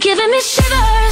giving me shivers